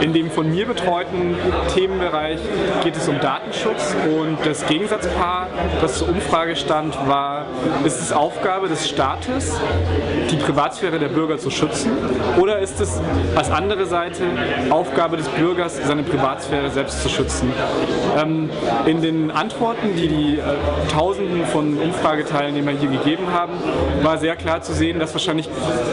In dem von mir betreuten Themenbereich geht es um Datenschutz und das Gegensatzpaar, das zur Umfrage stand, war, ist es Aufgabe des Staates, die Privatsphäre der Bürger zu schützen oder ist es als andere Seite Aufgabe des Bürgers, seine Privatsphäre selbst zu schützen? Ähm, in den Antworten, die die äh, Tausenden von Umfrageteilnehmern hier gegeben haben, war sehr klar zu sehen, dass wahrscheinlich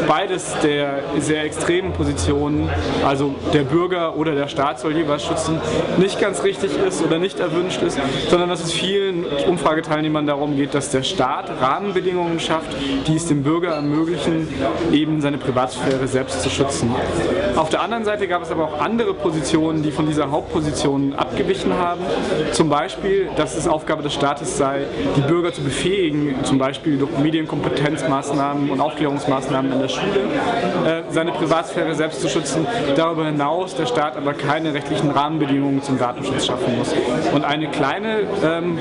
beides der sehr extremen Positionen, also der Bürger oder der Staat soll jeweils schützen, nicht ganz richtig ist oder nicht erwünscht ist, sondern dass es vielen Umfrageteilnehmern darum geht, dass der Staat Rahmenbedingungen schafft, die es dem Bürger ermöglichen, eben seine Privatsphäre selbst zu schützen. Auf der anderen Seite gab es aber auch andere Positionen, die von dieser Hauptposition abgewichen haben. Zum Beispiel, dass es Aufgabe des Staates sei, die Bürger zu befähigen, zum Beispiel durch Medienkompetenzmaßnahmen und Aufklärungsmaßnahmen in der Schule, äh, seine Privatsphäre selbst zu schützen. Darüber hinaus der Staat aber keine rechtlichen Rahmenbedingungen zum Datenschutz schaffen muss. Und eine kleine ähm,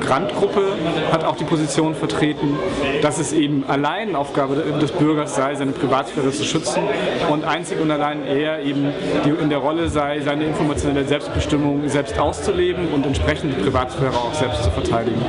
Grandgruppe hat auch die Position vertreten, dass es eben allein Aufgabe des Bürgers sei, seine Privatsphäre zu schützen und einzig und allein er eben in der Rolle sei, seine informationelle Selbstbestimmung selbst auszuleben und entsprechend die Privatsphäre auch selbst zu verteidigen.